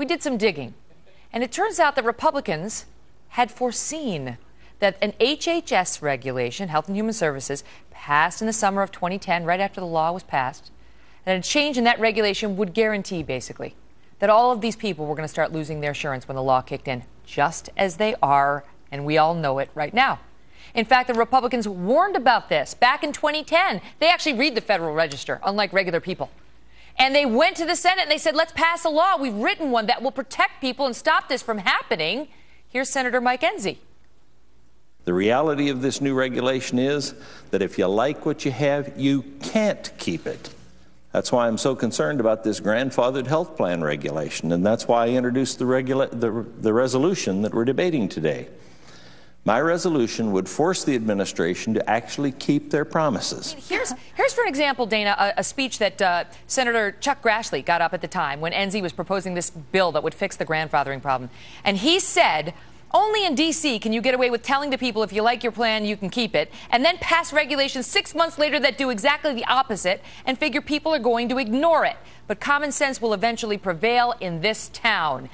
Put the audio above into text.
we did some digging. And it turns out that Republicans had foreseen that an HHS regulation, Health and Human Services, passed in the summer of 2010, right after the law was passed, that a change in that regulation would guarantee, basically, that all of these people were going to start losing their insurance when the law kicked in, just as they are, and we all know it right now. In fact, the Republicans warned about this back in 2010. They actually read the Federal Register, unlike regular people. And they went to the Senate and they said, let's pass a law. We've written one that will protect people and stop this from happening. Here's Senator Mike Enzi. The reality of this new regulation is that if you like what you have, you can't keep it. That's why I'm so concerned about this grandfathered health plan regulation, and that's why I introduced the, regula- the, the resolution that we're debating today. My resolution would force the administration to actually keep their promises. Here's, here's for an example, Dana, a, a speech that uh, Senator Chuck Grassley got up at the time when Enzi was proposing this bill that would fix the grandfathering problem. And he said, only in D.C. can you get away with telling the people if you like your plan, you can keep it, and then pass regulations six months later that do exactly the opposite and figure people are going to ignore it. But common sense will eventually prevail in this town.